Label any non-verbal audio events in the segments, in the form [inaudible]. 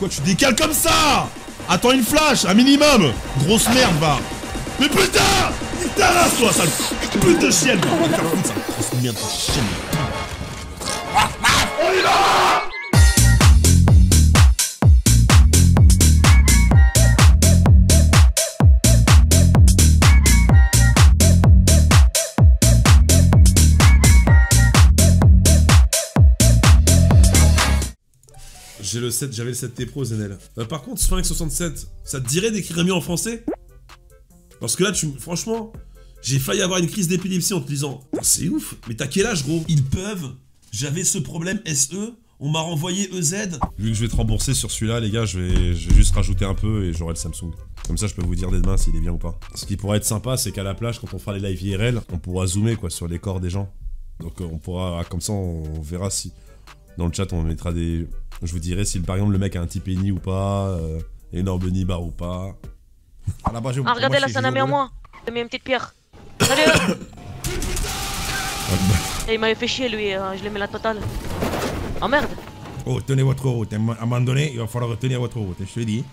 Pourquoi tu décales comme ça Attends une flash, un minimum. Grosse merde, va. Mais putain Nique ta race, toi, sale pute de chienne. De chienne. On y le 7, j'avais le 7T Pro, Zenel. Euh, par contre, Sphinx 67, ça te dirait d'écrire mieux en français? Parce que là, tu, franchement, j'ai failli avoir une crise d'épilepsie en te disant Ah, C'est ouf, mais t'as quel âge, gros? Ils peuvent. J'avais ce problème SE, on m'a renvoyé EZ. Vu que je vais te rembourser sur celui-là, les gars, je vais, je vais juste rajouter un peu et j'aurai le Samsung. Comme ça, je peux vous dire dès demain s'il est bien ou pas. Ce qui pourrait être sympa, c'est qu'à la plage, quand on fera les live IRL, on pourra zoomer quoi sur les corps des gens. Donc euh, on pourra, comme ça, on verra si dans le chat on mettra des. Je vous dirai si par exemple le mec a un petit penny ou pas, euh, énorme nibar ou pas. [laughs] Ah, regardez là, c'est un ami en moi. J'ai mis une petite pierre. Salut Et il m'avait fait chier lui, euh, je l'ai mis la totale. Oh merde Oh, tenez votre route. À un moment donné, il va falloir retenir votre route, je te le dis.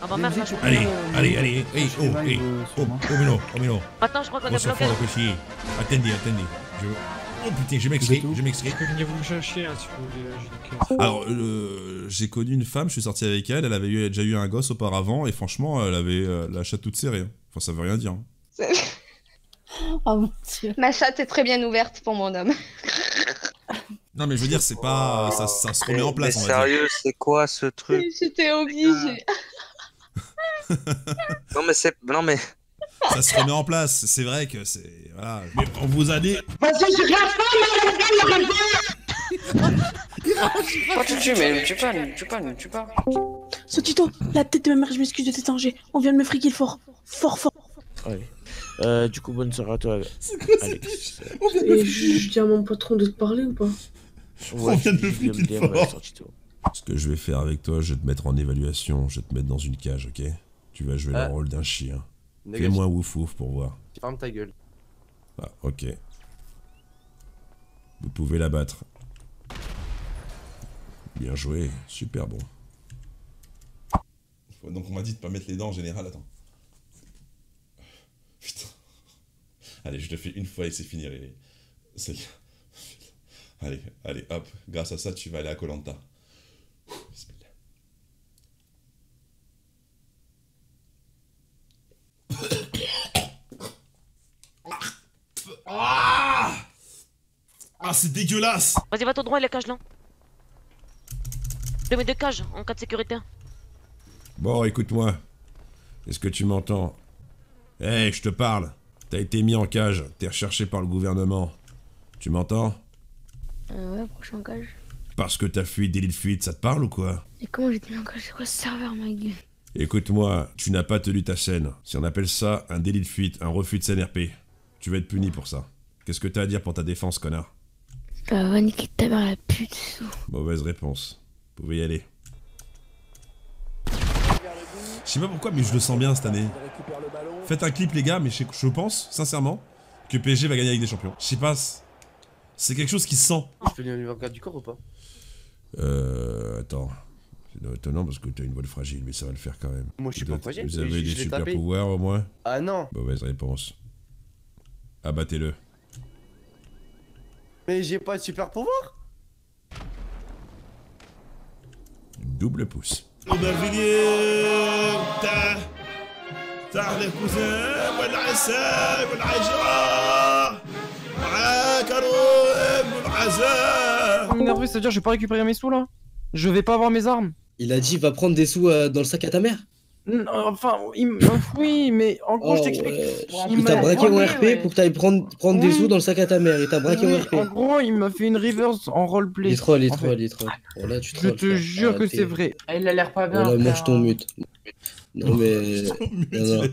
Ah bah merde, là je peux Allez, allez, allez. Hey, oh, hey. Oh, oh, Mino, oh, Mino. Attends, je crois qu'on On est se bloqué. fond le cochier. Attendez, attendez. Je... Oh putain, je m'excuse, je vous chercher hein, si vous voulez. j'ai caisses. Alors, euh, j'ai connu une femme, je suis sorti avec elle, elle avait eu- déjà eu un gosse auparavant et franchement, elle avait euh, la chatte toute serrée. hein. Enfin, ça veut rien dire. hein. [laughs] Oh mon dieu. Ma chatte est très bien ouverte pour mon homme. Non, mais je veux dire, c'est pas. Ça, ça se remet en place, mais on va dire. sérieux, c'est quoi ce truc? [laughs] J'étais obligée. Non mais c'est non mais Ça se remet en place, c'est vrai que c'est. Voilà. Mais on vous a dit. Pas tu tues, mais tu parles, tu parles, tu parles. Sotito, la tête de ma mère, je m'excuse de t'étanger. On vient de me friquer fort. Fort, fort. Allez. Euh, du coup, bonne soirée à toi, Alex. Et je, je dis à mon patron de te parler ou pas On vient de me je friquer fort. ouais. Ce que je vais faire avec toi, je vais te mettre en évaluation, je vais te mettre dans une cage, ok? Tu vas jouer Ah. le rôle d'un chien. Fais-moi ouf ouf pour voir. Ferme ta gueule. Ah, ok. Vous pouvez la battre. Bien joué, super bon. Donc on m'a dit de pas mettre les dents en général, attends. Putain. Allez, je le fais une fois et c'est fini. Allez, c'est... allez, allez, hop. Grâce à ça, tu vas aller à Colanta. C'est dégueulasse Vas-y, va tout droit, il est cage là. Je mets deux cages en cas de sécurité. Bon, écoute-moi. Est-ce que tu m'entends? Hé, je te parle. T'as été mis en cage. T'es recherché par le gouvernement. Tu m'entends? Euh, ouais, prochain cage. Parce que t'as fui délit de fuite, ça te parle ou quoi? Et comment j'étais mis en cage? C'est quoi ce serveur, ma gueule? Écoute-moi, tu n'as pas tenu ta scène. Si on appelle ça un délit de fuite, un refus de CNRP, tu vas être puni pour ça. Qu'est-ce que t'as à dire pour ta défense, connard? Bah, va niquer ta mère, la pute, sous. Mauvaise réponse. Vous pouvez y aller. Je sais pas pourquoi, mais je le sens bien cette année. Faites un clip, les gars, mais je, pense, sincèrement, que PSG va gagner avec des champions. Je sais pas. c'est- quelque chose qui se sent. Je fais 4 du corps ou pas? Euh. Attends. C'est étonnant parce que t'as une voile fragile, mais ça va le faire quand même. Moi, je suis Vous pas fragile, Vous avez des super tapé. pouvoirs au moins? Ah non Mauvaise réponse. Abattez-le. Mais j'ai pas de super pouvoir Double pouce. C'est-à-dire je vais pas récupérer mes sous là Je vais pas avoir mes armes Il a dit va prendre des sous euh, dans le sac à ta mère. Non, Enfin, il m- oui, mais en gros, Oh, je t'explique. ouais. Il t'a m'a- braqué mon Ouais, RP ouais. pour que t'ailles prendre, prendre des sous dans le sac à ta mère. Il t'a braqué Oui, mon RP. En gros, il m'a fait une reverse en roleplay. Il troll, il en troll, fait. il troll. Oh là, tu Je te frère. jure que Arrêtez. c'est vrai. Il a l'air pas bien. Voilà, frère. mange ton mute. Non mais. non, non.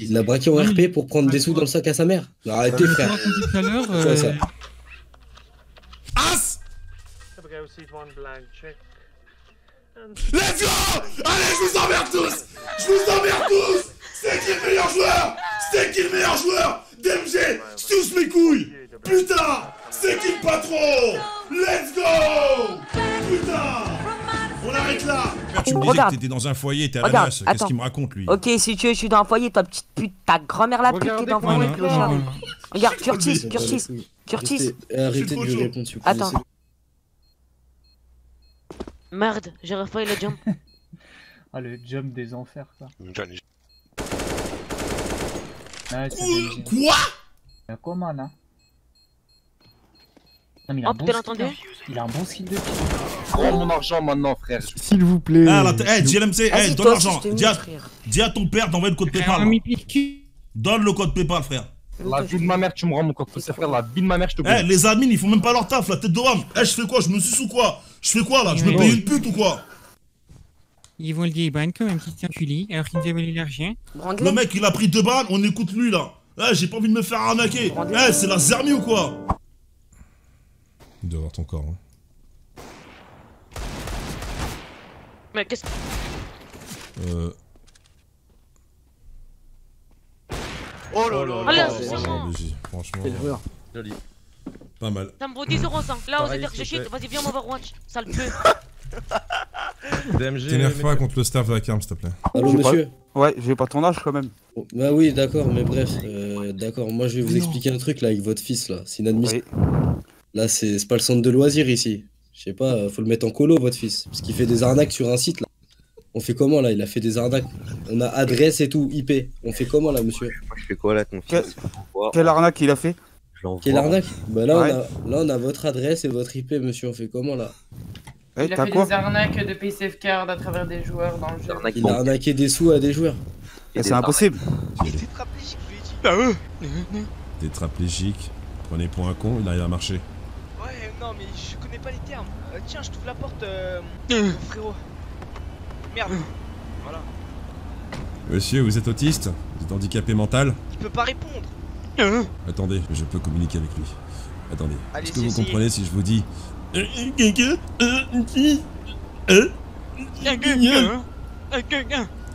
Il a braqué mon RP pour prendre des sous dans le sac à sa mère. Non, Arrêtez, Euh, frère. tout à l'heure, euh, As Let's go Allez, je vous emmerde tous Je vous emmerde tous C'est qui le meilleur joueur? C'est qui le meilleur joueur? DMG Tous mes couilles Putain C'est qui le patron? Let's go Putain On arrête là tu me disais Regarde. que t'étais dans un foyer, t'es à la Regarde, noce. Qu'est-ce attends. qu'il me raconte, lui? Ok, si tu veux, je suis dans un foyer, toi petite pute, ta grand-mère la pute qui est dans un comment foyer, clochard. Regarde, Curtis, Curtis. Curtis. Arrêtez, arrêtez de lui répondre, s'il vous plaît. Attends. Merde, j'ai refait le jump. [laughs] Ah, le jump des enfers, quoi. Johnny. Ouais, c'est BMG. Quoi? Il a comment, là Non, mais il a un Hop, bon entendu hein. Il a un bon skill de. Prends mon argent maintenant, frère. S'il vous plaît. Ah, là, hey, JLMC, Vas-y, hey, donne l'argent. Dis à, dis à ton père d'envoyer le code PayPal. Donne le code PayPal, frère. La vie de ma mère, tu me rends mon coffre, c'est frère. La vie de ma mère, je te Eh, les admins, ils font même pas leur taf, la tête de rame. Eh, je fais quoi? Je me suce ou quoi? Je fais quoi là? Je me paye une pute ou quoi? Ils vont le déban un petit enculé alors qu'ils avaient l'argent. Le mec, il a pris deux balles, on écoute lui là. Eh, j'ai pas envie de me faire arnaquer. Eh, c'est la zermie ou quoi? Il doit avoir ton corps. Hein. Mais qu'est-ce que. Euh. Oh là là. BJ, Franchement. Quel joueur. Joli. Pas mal. Ça me vaut 10 euros ça. Là, on s'est dire que te shit. Vas-y, viens, on va Overwatch. Sale peu. [laughs] DMG. T'énerve pas contre le staff de la carme, s'il te plaît. Allô, monsieur Ouais, j'ai pas ton âge quand même. Oh, Bah oui, d'accord, mais bref, euh, d'accord. Moi, je vais vous expliquer un truc là avec votre fils là. C'est inadmissible. Là, c'est c'est pas le centre de loisirs ici. Je sais pas, euh, faut le mettre en colo, votre fils. Parce qu'il fait des arnaques sur un site là. On fait comment là? Il a fait des arnaques. On a adresse et tout, IP. On fait comment là, monsieur? Je fais quoi là, ton fils? Quelle arnaque il a fait? Je. Quelle arnaque? Bah là, Ouais. on a, là, on a votre adresse et votre IP, monsieur. On fait comment là? Eh, Il a fait quoi? des arnaques de PaySafe Card à travers des joueurs dans le jeu. Il a arnaqué des sous à des joueurs. Eh, C'est impossible. Tétraplégique. Prenez pour un con, il arrive à marcher. Ouais, non, mais je connais pas les termes. Euh, tiens, je t'ouvre la porte, euh, frérot. Merde. Voilà. Monsieur, vous êtes autiste Vous êtes handicapé mental Il peut pas répondre. Attendez, je peux communiquer avec lui. Attendez. Est-ce que vous comprenez si je vous dis.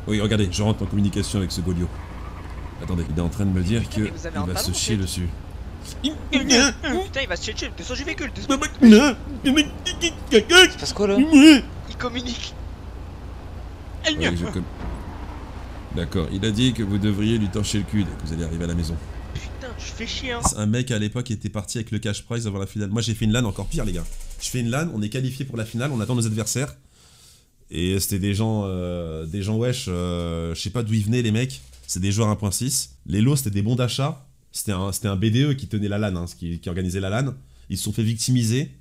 Oui, regardez, je rentre en communication avec ce Golio. Attendez, il est en train de me dire que vous il avez un va se chier dessus. Putain, il va se chercher. Descends du véhicule. Descends. Se passe quoi là Il communique. Oui, je D'accord, il a dit que vous devriez lui torcher le cul dès que vous allez arriver à la maison. Putain, tu fais chier, hein. Un mec à l'époque était parti avec le cash prize avant la finale. Moi j'ai fait une LAN encore pire les gars. Je fais une LAN, on est qualifié pour la finale, on attend nos adversaires. Et c'était des gens, euh, des gens wesh, euh, je sais pas d'où ils venaient les mecs. C'est des joueurs 1.6. Les lots c'était des bons d'achat. C'était un, BDE qui tenait la LAN, hein, qui, qui organisait la LAN. Ils se sont fait victimiser.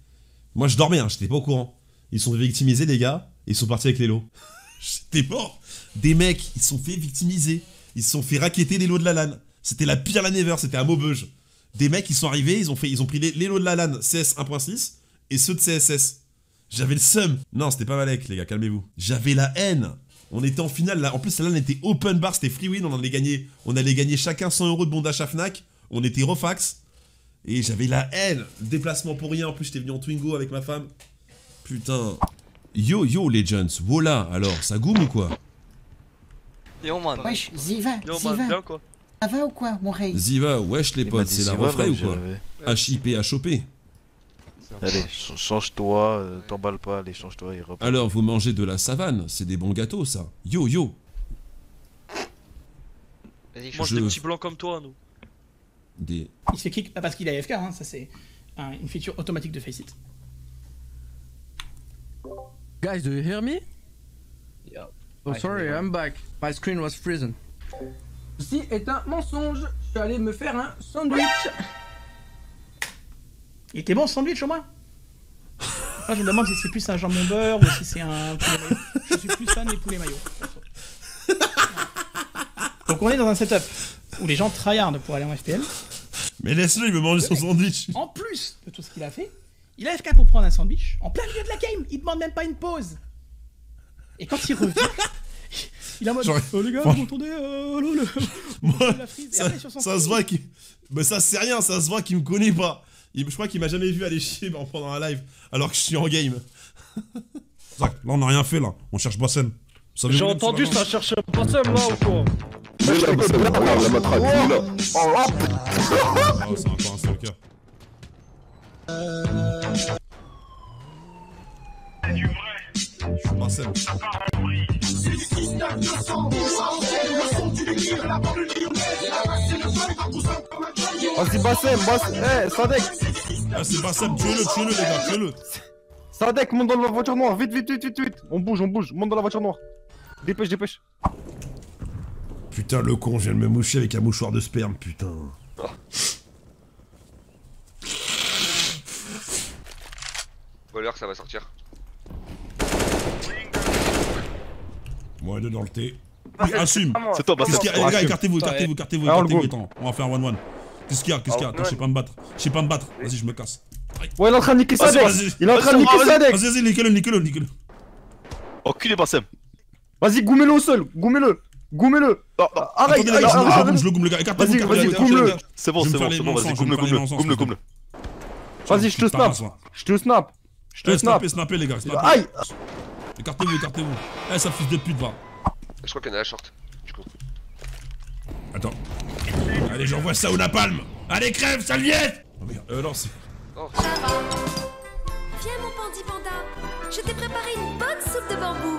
Moi je dormais, hein, j'étais pas au courant. Ils se sont fait victimiser les gars, et ils sont partis avec les lots. J'étais mort. Des mecs, ils se sont fait victimiser. Ils se sont fait raqueter les lots de la LAN. C'était la pire LAN ever, c'était un maubeuge. Des mecs, ils sont arrivés, ils ont, fait, ils ont pris les, lots de la LAN CS 1.6 et ceux de CSS. J'avais le seum. Non, c'était pas Malek, les gars, calmez-vous. J'avais la haine. On était en finale, là. En plus, la LAN était open bar, c'était free win. On allait gagner, on allait gagner chacun 100 euros de bon d'achat Fnac. On était refax. Et j'avais la haine. Déplacement pour rien. En plus, j'étais venu en Twingo avec ma femme. Putain. Yo, yo, Legends. Voilà, alors, ça goume ou quoi Yo, man. Wesh, Ziva, Yo, man, Ziva. bien quoi. Ça va ou quoi, mon rey Ziva, wesh les potes, c'est la Ziva, refrain ou quoi HIP, HOP. Allez, ch- change-toi, euh, t'emballe pas, allez, change-toi et repars. Alors, vous mangez de la savane, c'est des bons gâteaux ça. Yo, yo. Vas-y, mange Je- des petits blancs comme toi, nous. Des... Il se fait kick pas parce qu'il est AFK, hein, ça c'est un- une feature automatique de Faceit. Guys, do you hear me? Yeah. Oh, I sorry. I'm back. My screen was frozen. Ceci est un mensonge. Je suis allé me faire un sandwich. Il était bon ce sandwich au moins Moi [laughs] je me demande si c'est plus un jambon beurre ou si c'est un poulet. Je suis plus fan des poulets mayo. [laughs] Donc on est dans un setup où les gens tryhard pour aller en FPL. Mais laisse-le, il veut manger son sandwich. En plus de tout ce qu'il a fait, il a FK pour prendre un sandwich en plein milieu de la game. Il demande même pas une pause. Et quand il revient, [laughs] il est en mode Genre, Oh les gars, vous entendez euh, oh, là, le- [laughs] Moi, la frise. Ça, après, sur son ça se voit qu'il... Mais ça c'est rien, ça se voit qu'il me connaît pas. Il- je crois qu'il m'a jamais vu aller chier en pendant un live, alors que je suis en game. [laughs] Zach, là on a rien fait là, on cherche Bossen. J'ai entendu la- ça chercher un passeur là ou quoi Oh, c'est encore un stalker. Suis Bassem. Vas-y, Bassem, Bassem. Eh, Sadek. Ah, c'est Bassem, tuez-le, tuez-le, les gars, tuez-le. Sadek, monte dans la voiture noire. Vite, vite, vite, vite, vite. On bouge, on bouge. Monte dans la voiture noire. Dépêche, dépêche. Putain, le con, je viens de me moucher avec un mouchoir de sperme, putain. Voleur, ça va sortir. Moi, deux dans le thé. Ah, c'est- Assume. c'est moi. C'est toi, Bassem. Qu'est-ce qu'il y a Les gars, écartez-vous, écartez-vous, eh. écartez-vous, Alors, écartez-vous. Attends, on va faire un one-one. Qu'est-ce qu'il y a Qu'est-ce qu'il y a Attends, je sais pas me battre. Je sais pas me battre. Vas-y, je me casse. Ouais, il est en train de niquer Vas-y, Sadek. vas-y. Il est en train de niquer vas-y, Sadek. Vas-y, vas-y, niquez-le, niquez-le, niquez-le. Enculé Bassem. Vas-y, goumez-le au sol. Goumez-le. Goumez-le. Arrête, je le je le gars. Écartez-vous, Vas-y, gars. C'est bon, c'est bon, c'est bon, vas-y, vous plaît. goûme-le. Vas-y, je te snap. ça. Je te snap. Je te Eh, snap. snappez, snappez, les gars. snappez. Aïe. Écartez-vous, écartez-vous. Eh, ça fils de pute, va. Je crois qu'il y en a la short. Du coup. Attends. Allez, j'envoie ça au napalm. Allez, crève, salviette Oh, merde. Euh, non, c'est... Viens mon pandi panda, je t'ai préparé une bonne soupe de bambou.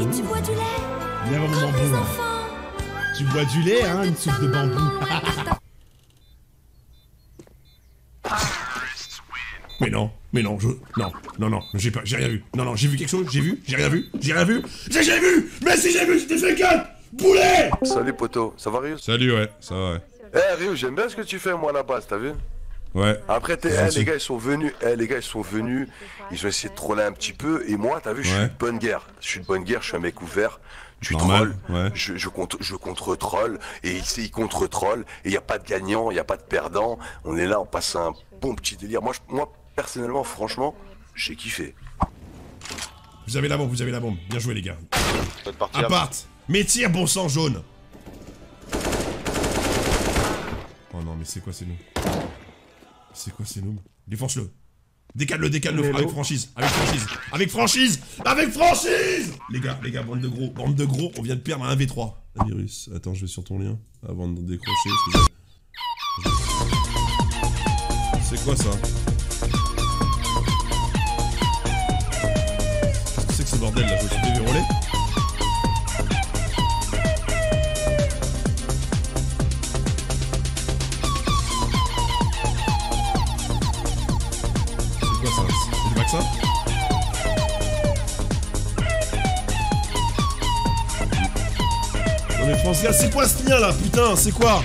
Et tu bois du lait Viens mon Comme les bambou. enfants. Tu bois du lait, hein, une soupe de bambou. Mais non, mais non, je... Non, non, non, j'ai pas... J'ai rien vu. Non, non, j'ai vu quelque chose, j'ai vu, j'ai rien vu, j'ai rien vu. J'ai j'ai vu Mais si j'ai vu, fait cut Boulet Salut poto, ça va Rius? Salut, ouais, ça va, ouais. Eh Rius, j'aime bien ce que tu fais moi à la base, t'as vu? Ouais. Après, t'es- C'est eh, les gars, ils sont venus, eh, les gars, ils sont venus, ils ont essayé de troller un petit peu, et moi, t'as vu, je suis Ouais. de bonne guerre. Je suis de bonne guerre, je suis un mec ouvert. Tu Normal, trolls, ouais. je, je, contre, je contre-troll, et ici, ils contre-troll, et il n'y a pas de gagnant, il n'y a pas de perdant. On est là, on passe un bon petit délire. Moi, je- moi personnellement, franchement, j'ai kiffé. Vous avez la bombe, vous avez la bombe. Bien joué, les gars. Appart Mais tire, bon sang jaune. Oh non, mais c'est quoi ces noms C'est quoi ces noms Défonce-le. Décale-le, décale-le, avec franchise, avec franchise, avec franchise, avec franchise! Les gars, les gars, bande de gros, bande de gros, on vient de perdre un 1v3. Un virus, attends, je vais sur ton lien, avant de décrocher. C'est quoi ça? Bordel là Je me suis déverrouillé C'est quoi ça C'est du vaccin Non mais France Gall, c'est quoi ce lien là Putain, c'est quoi